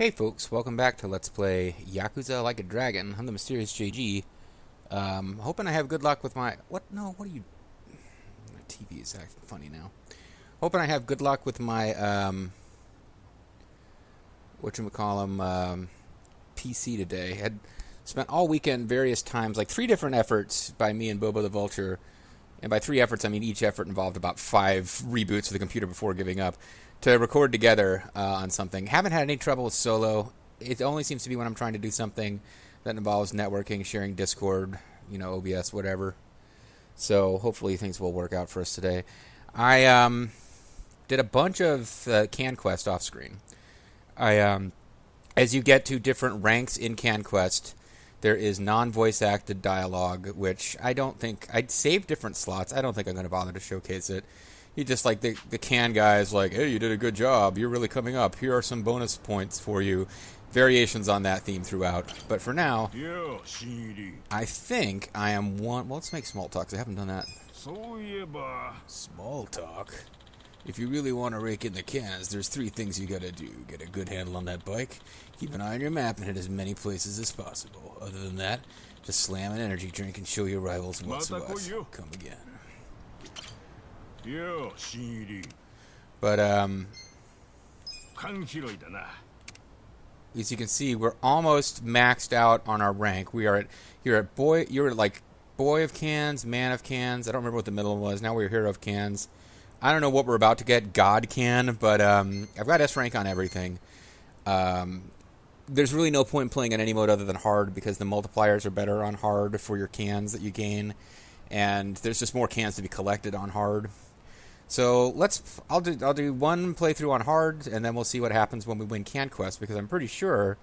Hey folks, welcome back to Let's Play Yakuza Like a Dragon. I'm the Mysterious JG. Um, hoping I have good luck with my... What? No, what are you... My TV is acting funny now. Hoping I have good luck with my, um... Whatchamacallem, um... PC today. Had spent all weekend various times, like three different efforts by me and Bobo the Vulture. And by three efforts, I mean each effort involved about five reboots of the computer before giving up to record together uh, on something. Haven't had any trouble with solo. It only seems to be when I'm trying to do something that involves networking, sharing Discord, you know, OBS, whatever. So hopefully things will work out for us today. I um, did a bunch of uh, Can Quest off screen. I um, as you get to different ranks in Can Quest, there is non-voice acted dialogue, which I don't think I'd save different slots. I don't think I'm going to bother to showcase it he just like the the can guy is like, hey, you did a good job. You're really coming up. Here are some bonus points for you. Variations on that theme throughout. But for now, I think I am one. Well, let's make small talk. I haven't done that. Small talk. If you really want to rake in the cans, there's three things you gotta do. Get a good handle on that bike, keep an eye on your map, and hit as many places as possible. Other than that, just slam an energy drink and show your rivals what's what. Come again. But um, as you can see, we're almost maxed out on our rank. We are at you're at boy you're at like boy of cans, man of cans. I don't remember what the middle one was. Now we're hero of cans. I don't know what we're about to get. God can, but um, I've got S rank on everything. Um, there's really no point in playing in any mode other than hard because the multipliers are better on hard for your cans that you gain, and there's just more cans to be collected on hard. So let's. I'll do. I'll do one playthrough on hard, and then we'll see what happens when we win Can Quest. Because I'm pretty sure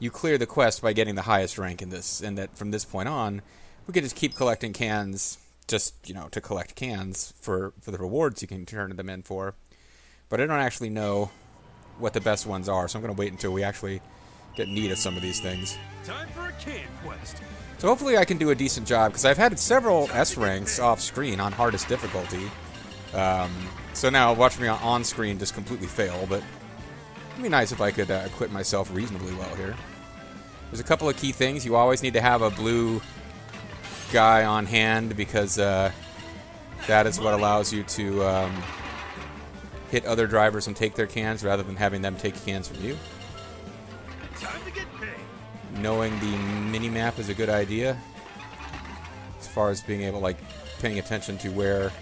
you clear the quest by getting the highest rank in this, and that from this point on, we could just keep collecting cans, just you know, to collect cans for for the rewards you can turn them in for. But I don't actually know what the best ones are, so I'm going to wait until we actually get need of some of these things. Time for a can quest. So hopefully I can do a decent job because I've had several S ranks off screen on hardest difficulty. Um, so now watch me on screen just completely fail, but it'd be nice if I could uh, equip myself reasonably well here. There's a couple of key things. You always need to have a blue guy on hand because uh, that is what allows you to um, hit other drivers and take their cans rather than having them take cans from you. Knowing the mini map is a good idea as far as being able, like, paying attention to where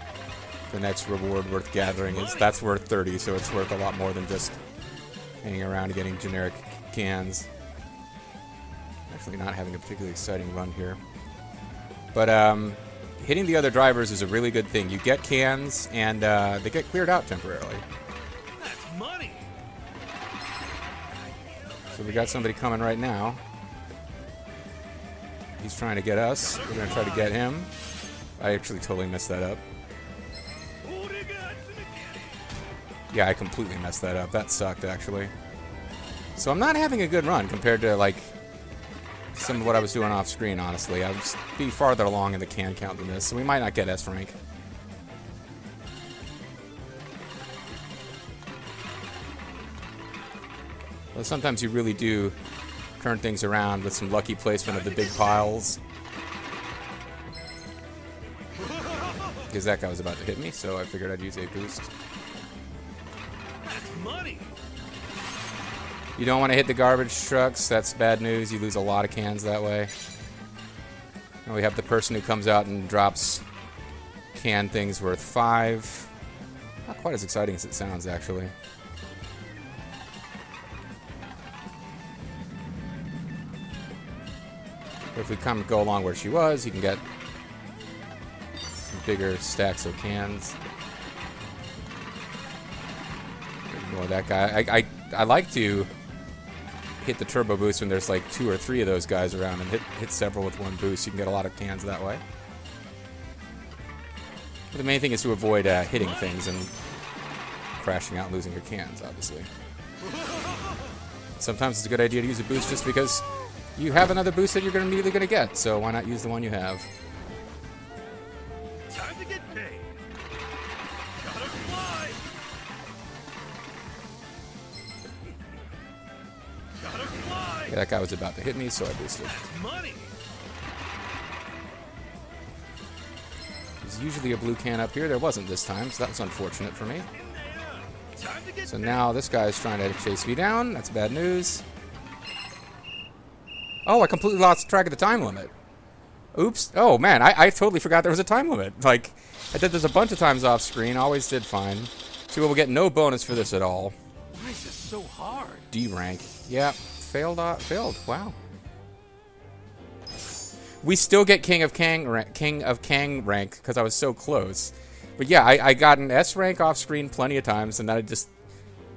the next reward worth gathering is that's worth 30, so it's worth a lot more than just hanging around and getting generic cans. Actually, not having a particularly exciting run here. But um, hitting the other drivers is a really good thing. You get cans, and uh, they get cleared out temporarily. That's money. So we got somebody coming right now. He's trying to get us. We're going to try to get him. I actually totally messed that up. Yeah, I completely messed that up. That sucked, actually. So I'm not having a good run compared to, like, some of what I was doing off screen, honestly. I would be farther along in the can count than this, so we might not get S rank. Well, sometimes you really do turn things around with some lucky placement of the big piles. Because that guy was about to hit me, so I figured I'd use a boost. Money. You don't want to hit the garbage trucks. That's bad news. You lose a lot of cans that way. And we have the person who comes out and drops can things worth five. Not quite as exciting as it sounds, actually. But if we come go along where she was, you can get some bigger stacks of cans. That guy. I, I, I like to hit the turbo boost when there's like two or three of those guys around and hit, hit several with one boost. You can get a lot of cans that way. But the main thing is to avoid uh, hitting things and crashing out and losing your cans, obviously. Sometimes it's a good idea to use a boost just because you have another boost that you're gonna immediately going to get, so why not use the one you have? Yeah, that guy was about to hit me, so I boosted. Money. There's usually a blue can up here. There wasn't this time, so that was unfortunate for me. So now this guy is trying to chase me down. That's bad news. Oh, I completely lost track of the time limit. Oops. Oh, man, I, I totally forgot there was a time limit. Like, I did this a bunch of times off screen. Always did fine. See, we'll get no bonus for this at all. Why is this so hard? D rank. Yeah, failed. Uh, failed. Wow. We still get King of Kang King of Kang rank because I was so close. But yeah, I, I got an S rank off screen plenty of times, and then I just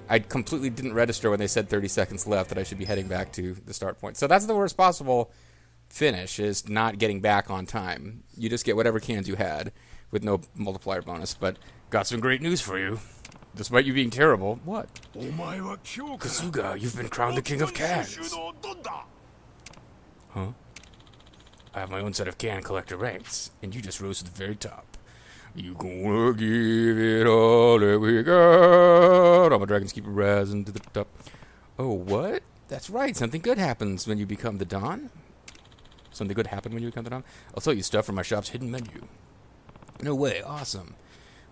I completely didn't register when they said 30 seconds left that I should be heading back to the start point. So that's the worst possible finish is not getting back on time. You just get whatever cans you had with no multiplier bonus. But got some great news for you. Despite you being terrible, what? Kasuga, you've been crowned the king of cans. Huh? I have my own set of can collector ranks, and you just rose to the very top. You gonna give it all that we got. All my dragons keep rising to the top. Oh, what? That's right. Something good happens when you become the Don. Something good happened when you become the Don. I'll sell you stuff from my shop's hidden menu. No way. Awesome.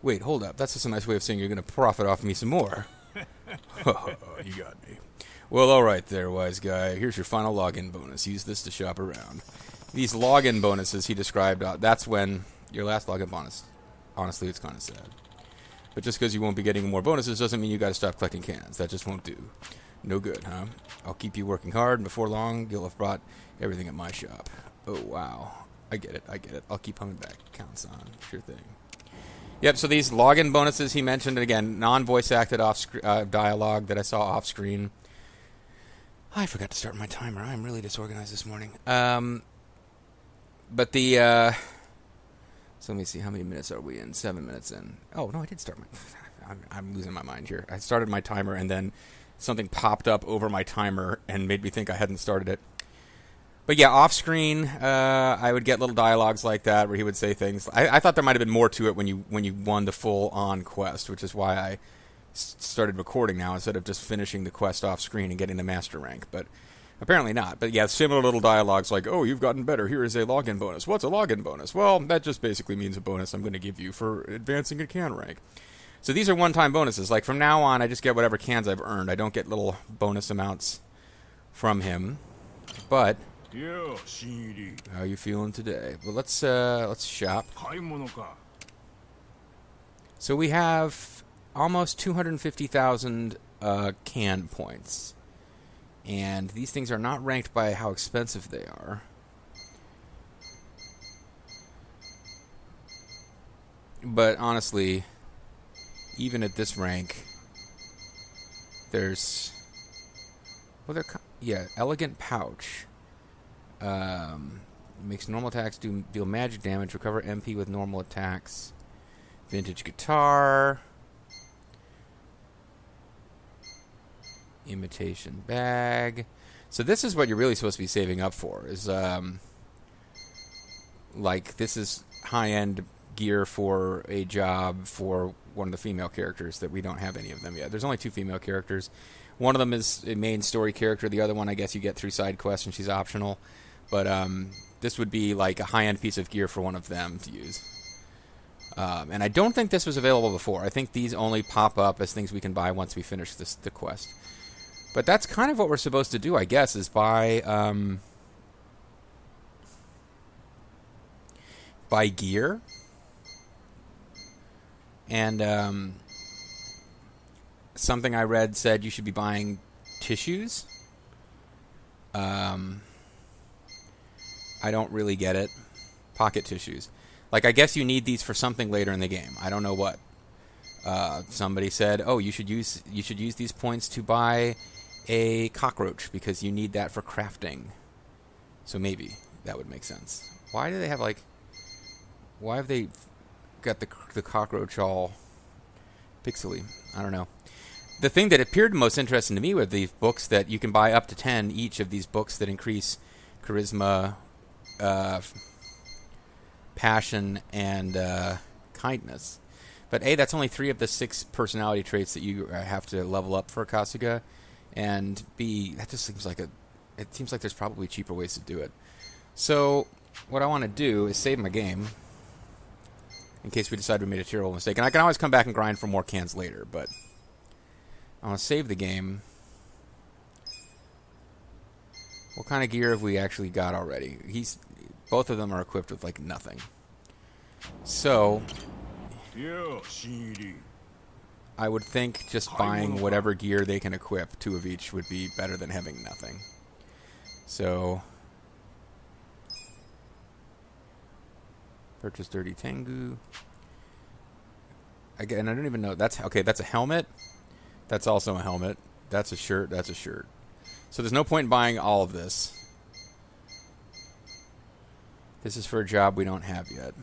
Wait, hold up. That's just a nice way of saying you're gonna profit off me some more. you got me. Well, all right there, wise guy. Here's your final login bonus. Use this to shop around. These login bonuses he described, uh, that's when your last login bonus. Honestly, it's kind of sad. But just because you won't be getting more bonuses doesn't mean you got to stop collecting cans. That just won't do. No good, huh? I'll keep you working hard, and before long, you'll have brought everything at my shop. Oh, wow. I get it. I get it. I'll keep coming back. Counts on. Sure thing. Yep. So these login bonuses he mentioned again, non-voice acted off sc- uh, dialogue that I saw off screen. I forgot to start my timer. I'm really disorganized this morning. Um, but the uh, so let me see how many minutes are we in? Seven minutes in. Oh no, I did start my. I'm, I'm losing my mind here. I started my timer and then something popped up over my timer and made me think I hadn't started it. But yeah, off screen, uh, I would get little dialogues like that where he would say things. I, I thought there might have been more to it when you when you won the full on quest, which is why I s- started recording now instead of just finishing the quest off screen and getting the master rank. But apparently not. But yeah, similar little dialogues like, "Oh, you've gotten better. Here is a login bonus. What's a login bonus? Well, that just basically means a bonus I'm going to give you for advancing a can rank." So these are one-time bonuses. Like from now on, I just get whatever cans I've earned. I don't get little bonus amounts from him. But yeah, How you feeling today? Well, let's uh, let's shop. So we have almost 250,000 uh, can points, and these things are not ranked by how expensive they are. But honestly, even at this rank, there's well, they're yeah, elegant pouch. Um, makes normal attacks do deal magic damage. Recover MP with normal attacks. Vintage guitar. Imitation bag. So this is what you're really supposed to be saving up for. Is um, like this is high end gear for a job for one of the female characters that we don't have any of them yet. There's only two female characters. One of them is a main story character. The other one, I guess, you get through side quests, and she's optional. But um, this would be like a high end piece of gear for one of them to use. Um, and I don't think this was available before. I think these only pop up as things we can buy once we finish this the quest. But that's kind of what we're supposed to do, I guess, is buy um, buy gear and um, something I read said you should be buying tissues. Um, I don't really get it. Pocket tissues. Like, I guess you need these for something later in the game. I don't know what. Uh, somebody said, "Oh, you should use you should use these points to buy a cockroach because you need that for crafting." So maybe that would make sense. Why do they have like? Why have they got the the cockroach all pixely? I don't know. The thing that appeared most interesting to me were the books that you can buy up to ten each of these books that increase charisma, uh, passion, and uh, kindness. But A, that's only three of the six personality traits that you uh, have to level up for Kasuga. And B, that just seems like a it seems like there's probably cheaper ways to do it. So, what I want to do is save my game in case we decide we made a terrible mistake. And I can always come back and grind for more cans later, but I want to save the game. What kind of gear have we actually got already? He's both of them are equipped with like nothing. So I would think just buying whatever gear they can equip, two of each, would be better than having nothing. So purchase dirty tengu. Again, I don't even know. That's okay. That's a helmet. That's also a helmet. That's a shirt. That's a shirt. So there's no point in buying all of this. This is for a job we don't have yet.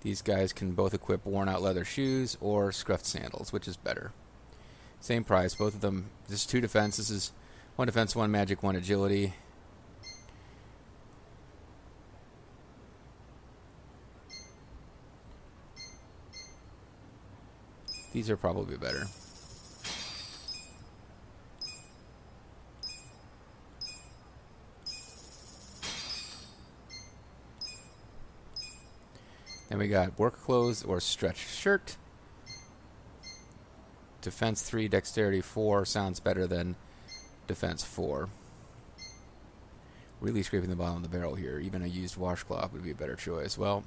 These guys can both equip worn out leather shoes or scruffed sandals, which is better. Same price, both of them. This is two defense. This is one defense, one magic, one agility. These are probably better. Then we got work clothes or stretch shirt. Defense 3, dexterity 4 sounds better than defense 4. Really scraping the bottom of the barrel here. Even a used washcloth would be a better choice. Well,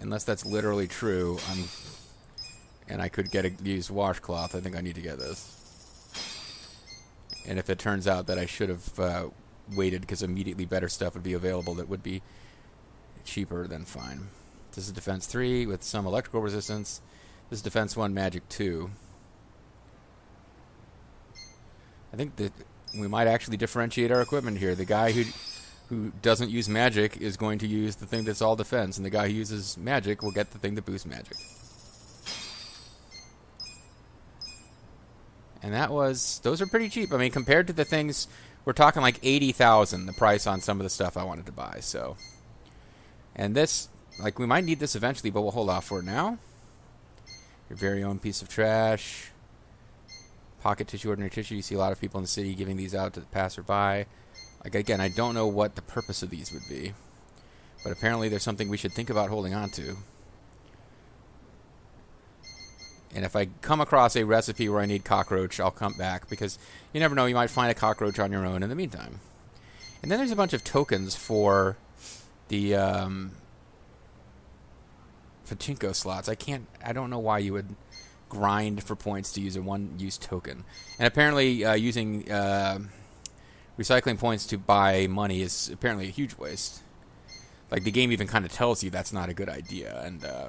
unless that's literally true, I'm and I could get a used washcloth, I think I need to get this. And if it turns out that I should have uh, waited because immediately better stuff would be available that would be cheaper, then fine. This is defense 3 with some electrical resistance. This is defense 1, magic 2. I think that we might actually differentiate our equipment here. The guy who who doesn't use magic is going to use the thing that's all defense, and the guy who uses magic will get the thing that boosts magic. And that was those are pretty cheap. I mean, compared to the things we're talking like eighty thousand, the price on some of the stuff I wanted to buy. So, and this, like, we might need this eventually, but we'll hold off for it now. Your very own piece of trash. Pocket tissue, ordinary tissue. You see a lot of people in the city giving these out to the passerby. Like again, I don't know what the purpose of these would be, but apparently there's something we should think about holding on to. And if I come across a recipe where I need cockroach, I'll come back because you never know, you might find a cockroach on your own in the meantime. And then there's a bunch of tokens for the um, pachinko slots. I can't, I don't know why you would grind for points to use a one-use token. And apparently, uh, using uh, recycling points to buy money is apparently a huge waste. Like the game even kind of tells you that's not a good idea, and uh,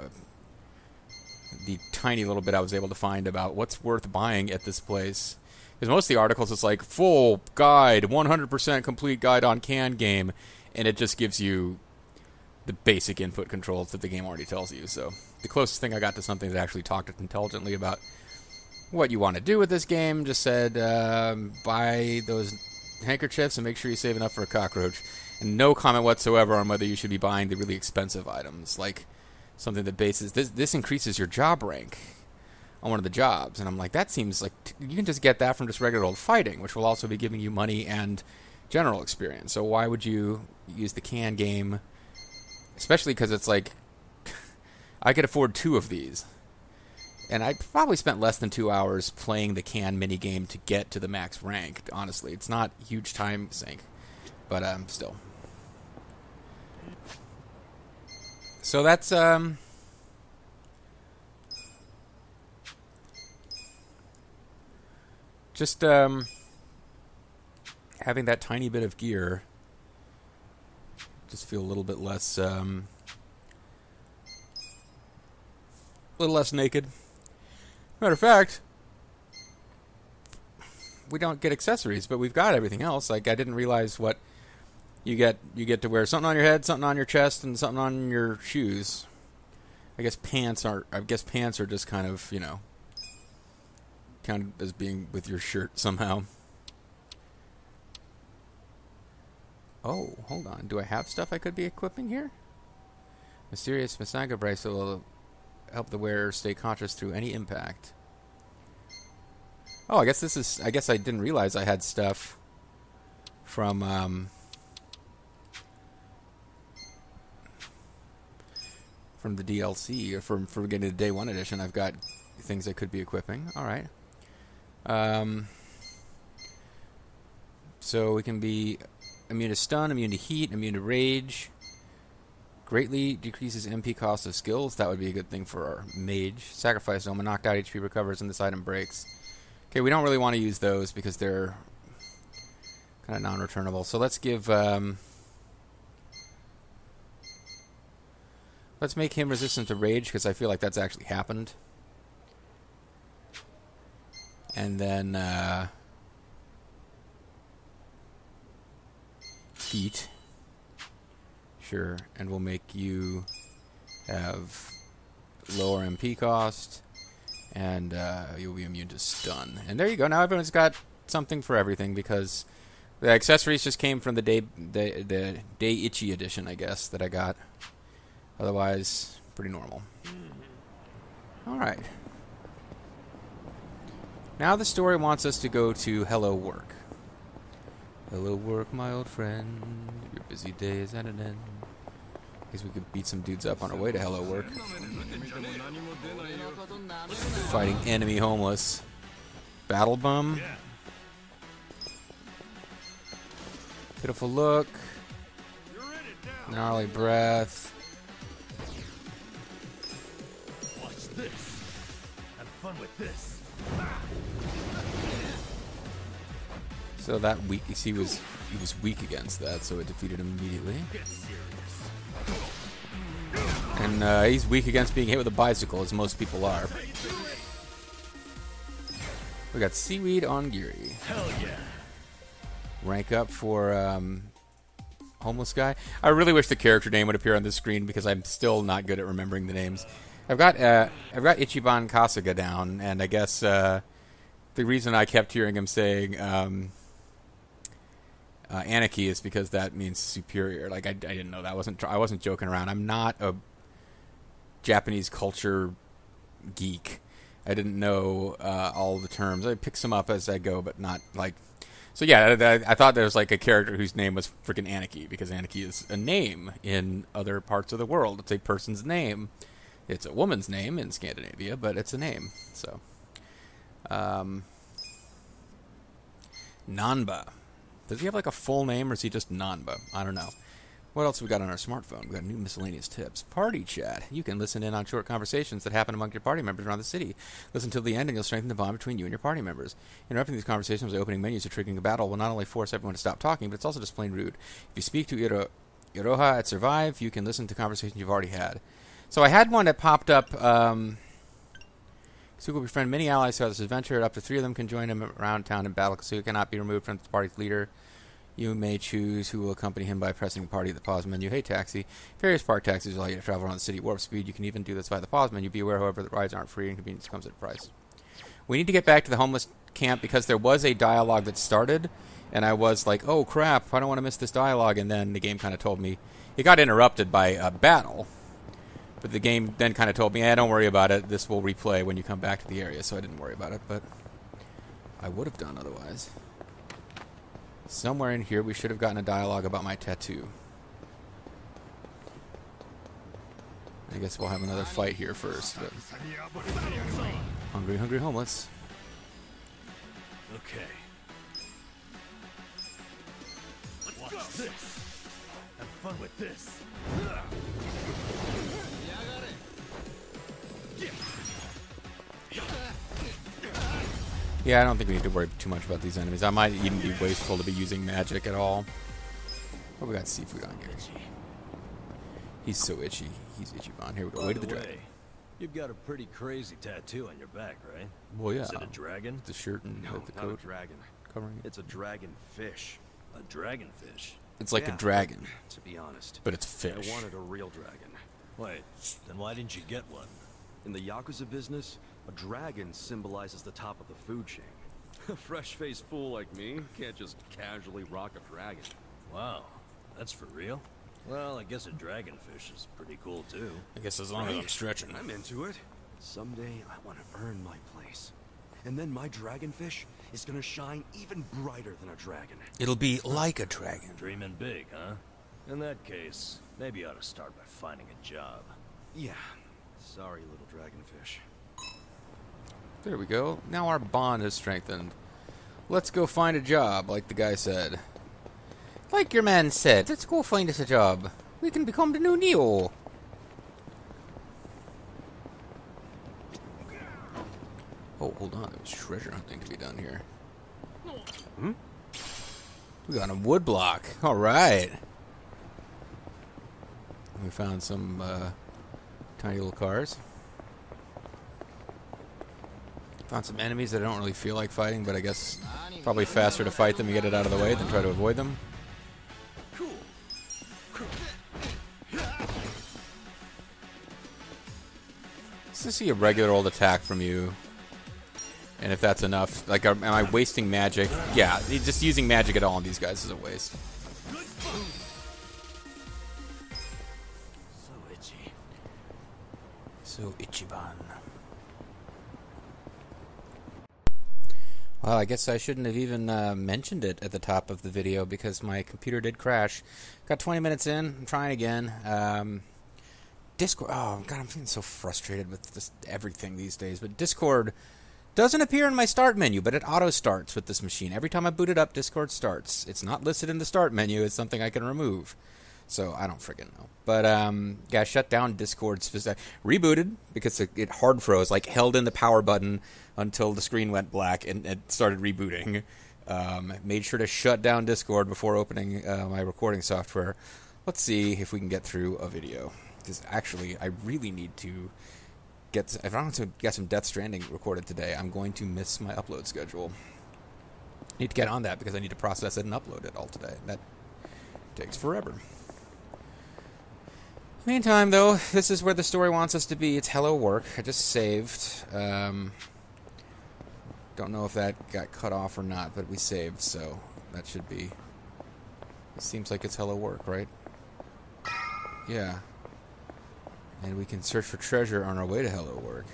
the tiny little bit I was able to find about what's worth buying at this place. Because most of the articles, it's like full guide, 100% complete guide on can game, and it just gives you the basic input controls that the game already tells you. So the closest thing I got to something that actually talked intelligently about what you want to do with this game just said um, buy those handkerchiefs and make sure you save enough for a cockroach. And no comment whatsoever on whether you should be buying the really expensive items, like something that bases this. This increases your job rank on one of the jobs, and I'm like, that seems like t- you can just get that from just regular old fighting, which will also be giving you money and general experience. So why would you use the can game? Especially because it's like I could afford two of these. And I probably spent less than two hours playing the can mini game to get to the max rank. Honestly, it's not huge time sink, but um, still. So that's um. Just um. Having that tiny bit of gear. Just feel a little bit less um. A little less naked. Matter of fact, we don't get accessories, but we've got everything else. Like I didn't realize what you get. You get to wear something on your head, something on your chest, and something on your shoes. I guess pants are. I guess pants are just kind of you know counted as being with your shirt somehow. Oh, hold on. Do I have stuff I could be equipping here? Mysterious Misanga bracelet will help the wearer stay conscious through any impact. Oh, I guess this is. I guess I didn't realize I had stuff from um, from the DLC or from from getting the day one edition. I've got things I could be equipping. All right. Um, so we can be immune to stun, immune to heat, immune to rage. Greatly decreases MP cost of skills. That would be a good thing for our mage. Sacrifice Oma, knocked out HP recovers, and this item breaks. Okay, we don't really want to use those because they're kind of non-returnable. So let's give. Um, let's make him resistant to rage because I feel like that's actually happened. And then uh, heat. Sure, and we'll make you have lower MP cost, and uh, you'll be immune to stun. And there you go. Now everyone's got something for everything because the accessories just came from the day the the Day Ichi Edition, I guess, that I got. Otherwise, pretty normal. All right. Now the story wants us to go to Hello Work. Hello Work, my old friend. Your busy day is at an end. I Guess we could beat some dudes up on our way to Hello Work. Fighting enemy homeless. Battle bum. Pitiful look. Gnarly breath. Watch this. Have fun with this. So that weak, he was he was weak against that, so it defeated him immediately. And uh, he's weak against being hit with a bicycle, as most people are. We got seaweed onigiri. Hell yeah. Rank up for um, homeless guy. I really wish the character name would appear on the screen because I'm still not good at remembering the names. I've got uh, I've got Ichiban Kasuga down, and I guess uh, the reason I kept hearing him saying um, uh, Aniki is because that means superior. Like I, I didn't know that. I wasn't I wasn't joking around. I'm not a Japanese culture geek. I didn't know uh, all the terms. I pick some up as I go, but not like. So yeah, I, I thought there was like a character whose name was freaking Aniki because Aniki is a name in other parts of the world. It's a person's name. It's a woman's name in Scandinavia, but it's a name. So, um, Nanba. Does he have like a full name or is he just Nanba? I don't know. What else we got on our smartphone? We got new miscellaneous tips. Party chat. You can listen in on short conversations that happen among your party members around the city. Listen till the end, and you'll strengthen the bond between you and your party members. Interrupting these conversations by opening menus or triggering a battle will not only force everyone to stop talking, but it's also just plain rude. If you speak to Iro- Iroha at Survive, you can listen to conversations you've already had. So I had one that popped up. Um, Kasuga will befriend many allies throughout this adventure. Up to three of them can join him around town in battle. Kasuga cannot be removed from the party's leader. You may choose who will accompany him by pressing party at the pause menu. Hey, taxi. Various park taxis allow you to travel around the city at warp speed. You can even do this via the pause menu. Be aware, however, that rides aren't free and convenience comes at a price. We need to get back to the homeless camp because there was a dialogue that started, and I was like, oh crap, I don't want to miss this dialogue. And then the game kind of told me it got interrupted by a battle. But the game then kind of told me, eh, don't worry about it. This will replay when you come back to the area. So I didn't worry about it, but I would have done otherwise. Somewhere in here, we should have gotten a dialogue about my tattoo. I guess we'll have another fight here first. But hungry, hungry, homeless. Okay. Watch this. Have fun with this. Yeah, I don't think we need to worry too much about these enemies. I might even be wasteful to be using magic at all. Oh, we got seafood on here. He's so itchy. He's itchy on. Here we go. By Way to the the dragon. you've got a pretty crazy tattoo on your back, right? Well, yeah. Is it a dragon? The shirt and No, the not a coat dragon. covering it. It's a dragon fish. A dragon fish. It's like Yeah, a dragon, To be honest, but it's fish. I wanted a real dragon. Wait, then why didn't you get one? In the Yakuza business, a dragon symbolizes the top of the food chain. A fresh-faced fool like me can't just casually rock a dragon. Wow, that's for real? Well, I guess a dragonfish is pretty cool too. I guess as long as I'm stretching. I'm into it. Someday I want to earn my place. And then my dragonfish is gonna shine even brighter than a dragon. It'll be like a dragon. Dreaming big, huh? In that case, maybe you ought to start by finding a job. Yeah. Sorry, little dragonfish. There we go. Now our bond is strengthened. Let's go find a job, like the guy said. Like your man said, let's go find us a job. We can become the new Neo. Oh, hold on. There's treasure hunting to be done here. Hmm? We got a wood block. All right. We found some uh, tiny little cars. Found some enemies that I don't really feel like fighting, but I guess probably faster to fight them and get it out of the way than try to avoid them. Let's just see a regular old attack from you. And if that's enough, like, am I wasting magic? Yeah, just using magic at all on these guys is a waste. So itchy. So Ichiban. Well, I guess I shouldn't have even uh, mentioned it at the top of the video because my computer did crash. Got 20 minutes in. I'm trying again. Um, Discord. Oh God, I'm feeling so frustrated with just everything these days. But Discord doesn't appear in my start menu, but it auto starts with this machine. Every time I boot it up, Discord starts. It's not listed in the start menu. It's something I can remove. So I don't friggin' know. But um, yeah, shut down Discord. Rebooted because it, it hard froze. Like held in the power button until the screen went black and it started rebooting. Um, made sure to shut down Discord before opening uh, my recording software. Let's see if we can get through a video. Because actually, I really need to get. If I don't to get some Death Stranding recorded today, I'm going to miss my upload schedule. Need to get on that because I need to process it and upload it all today. That takes forever. Meantime, though, this is where the story wants us to be. It's hello work. I just saved. Um, don't know if that got cut off or not, but we saved, so that should be. It seems like it's hello work, right? Yeah. And we can search for treasure on our way to hello work.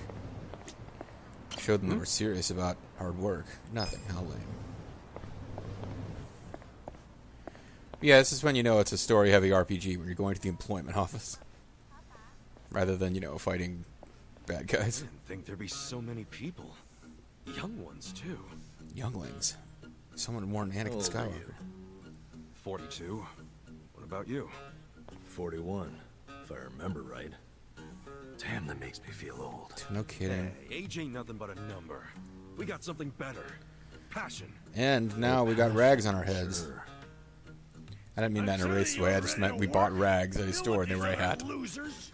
Showed them that we're serious about hard work. Nothing. How lame. Yeah, this is when you know it's a story heavy RPG when you're going to the employment office. Rather than, you know, fighting bad guys. I Didn't think there'd be so many people. Young ones, too. Younglings. Someone warned Anakin How old Skywalker. 42. What about you? 41, if I remember right. Damn, that makes me feel old. No kidding. Hey, age ain't nothing but a number. We got something better. Passion. And now we got rags on our heads. Sure. I didn't mean that in a racist way. I just meant we bought rags at a store and they were a hat. Losers.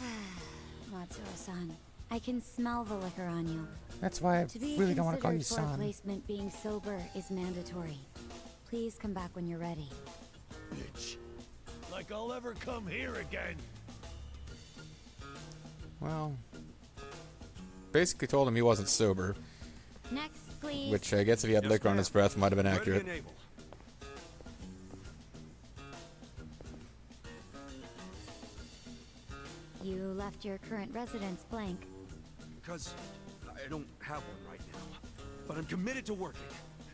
Matsuo-san, I can smell the liquor on you. That's why I really don't want to call you considered for son. replacement, being sober is mandatory. Please come back when you're ready. Bitch. Like I'll ever come here again. Well, basically told him he wasn't sober, Next, please. which I guess if he had Yes, liquor on his breath might have been Ready accurate. You left your current residence blank. Because I don't have one right now. But I'm committed to working.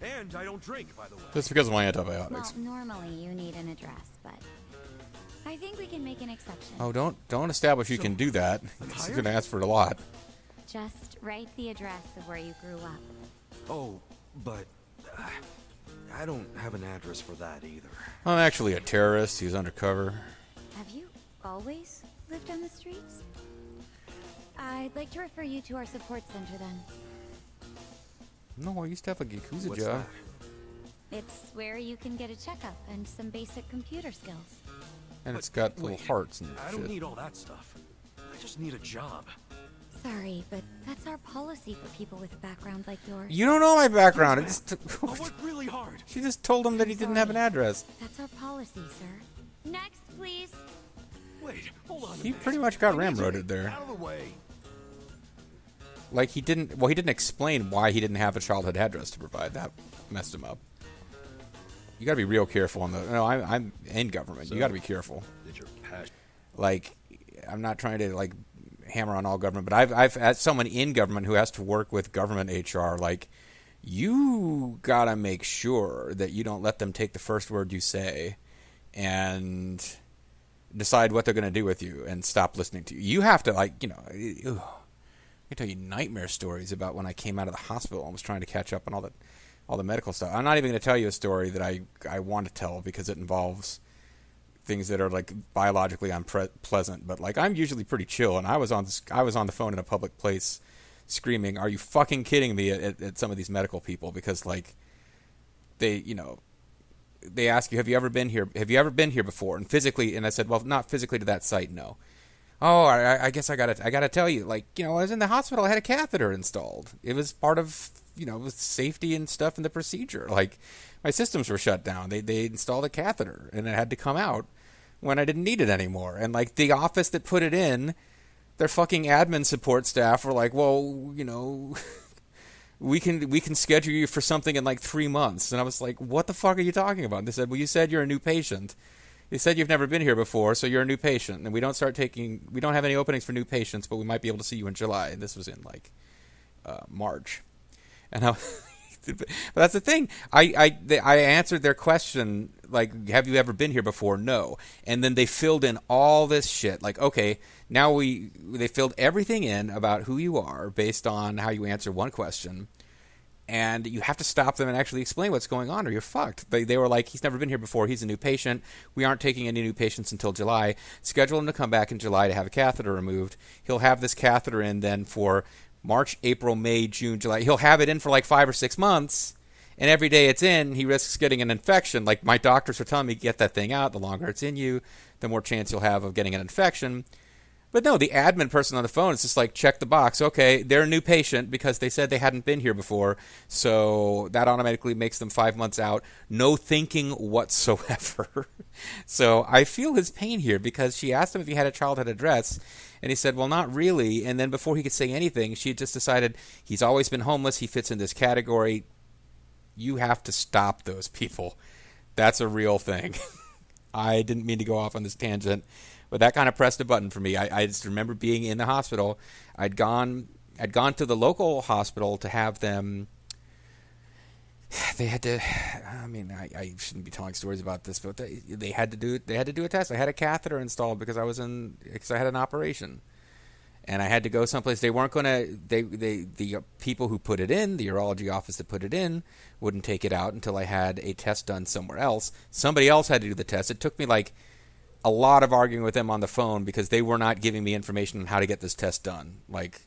And I don't drink, by the way. Just because of my antibiotics. Well, antibiotics. normally you need an address, but I think we can make an exception. Oh, don't don't establish you So, can do that. I'm He's hired? going to ask for it a lot. Just write the address of where you grew up. Oh, but uh, I don't have an address for that either. I'm actually a terrorist. He's undercover. Have you always lived on the streets? I'd like to refer you to our support center then. No, I used to have a Yakuza What's job. that? It's where you can get a checkup and some basic computer skills. And But it's got little wait, hearts and I don't need all that stuff. I just need a job. Sorry, but that's our policy for people with a background like yours. You don't know my background. I just I work really hard. she just told him that he didn't have an address. That's our policy, sir. Next, please. Wait, hold on. He pretty much got ramroded there. Out of the way. Like he didn't. Well, he didn't explain why he didn't have a childhood address to provide. That messed him up. You got to be real careful on the. No, I'm, I'm in government. you got to be careful. Did your passion Like, I'm not trying to like hammer on all government, but I've I've as someone in government who has to work with government HR, like you gotta make sure that you don't let them take the first word you say and decide what they're going to do with you and stop listening to you. You have to like you know. Ugh. I tell you nightmare stories about when I came out of the hospital and was trying to catch up on all the all the medical stuff. I'm not even going to tell you a story that I I want to tell because it involves things that are like biologically unpleasant. But like I'm usually pretty chill, and I was on this, I was on the phone in a public place screaming, "Are you fucking kidding me?" At, at some of these medical people because like they you know they ask you, "Have you ever been here? Have you ever been here before?" And physically, and I said, "Well, not physically to that site, no." Oh, I, I guess I gotta I gotta tell you, like you know, I was in the hospital, I had a catheter installed. It was part of you know safety and stuff in the procedure. Like my systems were shut down. They they installed a catheter and it had to come out when I didn't need it anymore. And like the office that put it in, their fucking admin support staff were like, well, you know. we can we can schedule you for something in like three months. And I was like, what the fuck are you talking about? And they said, well, you said you're a new patient. You said you've never been here before, so you're a new patient, and we don't start taking. We don't have any openings for new patients, but we might be able to see you in July. And this was in like uh, March, and I. but that's the thing. I I they, I answered their question like, "Have you ever been here before?" No, and then they filled in all this shit. Like, okay, now we they filled everything in about who you are based on how you answer one question, and you have to stop them and actually explain what's going on or you're fucked. They, they were like, he's never been here before. He's a new patient. We aren't taking any new patients until July. Schedule him to come back in July to have a catheter removed. He'll have this catheter in then for March, April, May, June, July. He'll have it in for like five or six months. And every day it's in, he risks getting an infection. Like my doctors are telling me, get that thing out. The longer it's in you, the more chance you'll have of getting an infection. But no, the admin person on the phone is just like, check the box. Okay, they're a new patient because they said they hadn't been here before. So that automatically makes them five months out. No thinking whatsoever. so I feel his pain here because she asked him if he had a childhood address. And he said, well, not really. And then before he could say anything, she just decided he's always been homeless. He fits in this category. You have to stop those people. That's a real thing. I didn't mean to go off on this tangent but that kind of pressed a button for me. I, I just remember being in the hospital. I'd gone I'd gone to the local hospital to have them. They had to. I mean, I, I shouldn't be telling stories about this, but they, they had to do they had to do a test. I had a catheter installed because I was in because I had an operation, and I had to go someplace. They weren't going to. They they the people who put it in, the urology office that put it in, wouldn't take it out until I had a test done somewhere else. Somebody else had to do the test. It took me like a lot of arguing with them on the phone because they were not giving me information on how to get this test done. Like,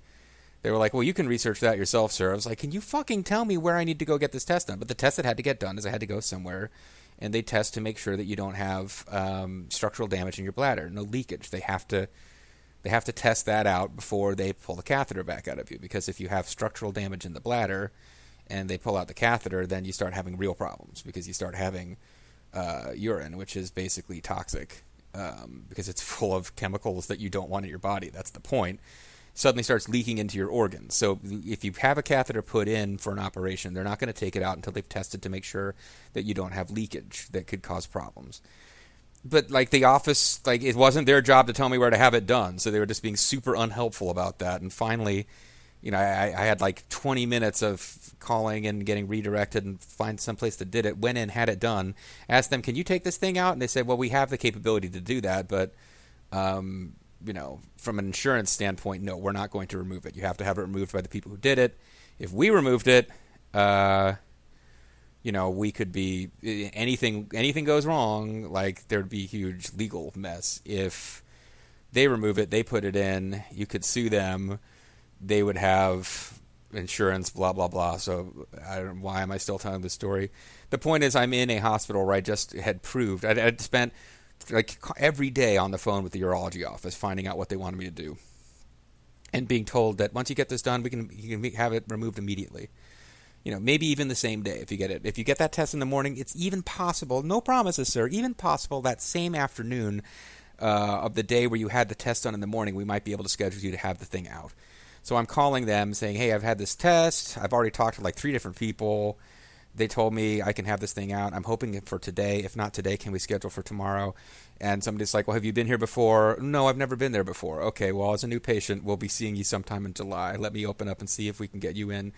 they were like, "Well, you can research that yourself, sir." I was like, "Can you fucking tell me where I need to go get this test done?" But the test that had to get done is I had to go somewhere, and they test to make sure that you don't have um, structural damage in your bladder, no leakage. They have to they have to test that out before they pull the catheter back out of you because if you have structural damage in the bladder and they pull out the catheter, then you start having real problems because you start having uh, urine, which is basically toxic um, because it's full of chemicals that you don't want in your body. That's the point. Suddenly starts leaking into your organs. So if you have a catheter put in for an operation, they're not going to take it out until they've tested to make sure that you don't have leakage that could cause problems. But like the office, like it wasn't their job to tell me where to have it done, so they were just being super unhelpful about that. And finally, you know, I, I had like 20 minutes of calling and getting redirected and find some place that did it. Went in, had it done. Asked them, "Can you take this thing out?" And they said, "Well, we have the capability to do that, but um, you know, from an insurance standpoint, no, we're not going to remove it. You have to have it removed by the people who did it. If we removed it, uh, you know, we could be anything. Anything goes wrong, like there'd be huge legal mess. If they remove it, they put it in. You could sue them." They would have insurance, blah blah blah. So why am I still telling this story? The point is, I'm in a hospital where I just had proved I'd, I'd spent like every day on the phone with the urology office, finding out what they wanted me to do, and being told that once you get this done, we can you can have it removed immediately. You know, maybe even the same day if you get it. If you get that test in the morning, it's even possible. No promises, sir. Even possible that same afternoon uh, of the day where you had the test done in the morning, we might be able to schedule you to have the thing out. So I'm calling them saying, "Hey, I've had this test. I've already talked to like three different people. they told me I can have this thing out. I'm hoping for today. If not today, can we schedule for tomorrow? And somebody's like, "Well, have you been here before?" No, I've never been there before. Okay, well, as a new patient, we'll be seeing you sometime in July. Let me open up and see if we can get you in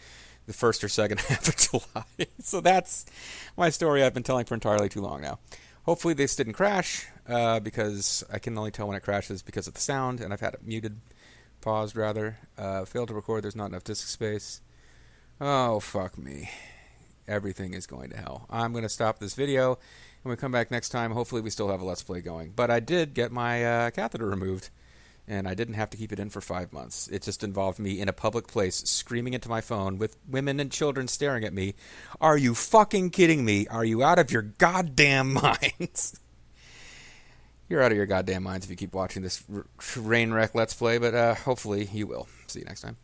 the first or second half of July. so that's my story I've been telling for entirely too long now. Hopefully, this didn't crash uh, because I can only tell when it crashes because of the sound, and I've had it muted, paused rather. Uh, failed to record. There's not enough disk space. Oh fuck me! Everything is going to hell. I'm going to stop this video when we come back next time, hopefully we still have a Let's Play going. But I did get my uh, catheter removed, and I didn't have to keep it in for five months. It just involved me in a public place screaming into my phone with women and children staring at me. Are you fucking kidding me? Are you out of your goddamn minds? You're out of your goddamn minds if you keep watching this train wreck Let's Play, but uh, hopefully you will. See you next time.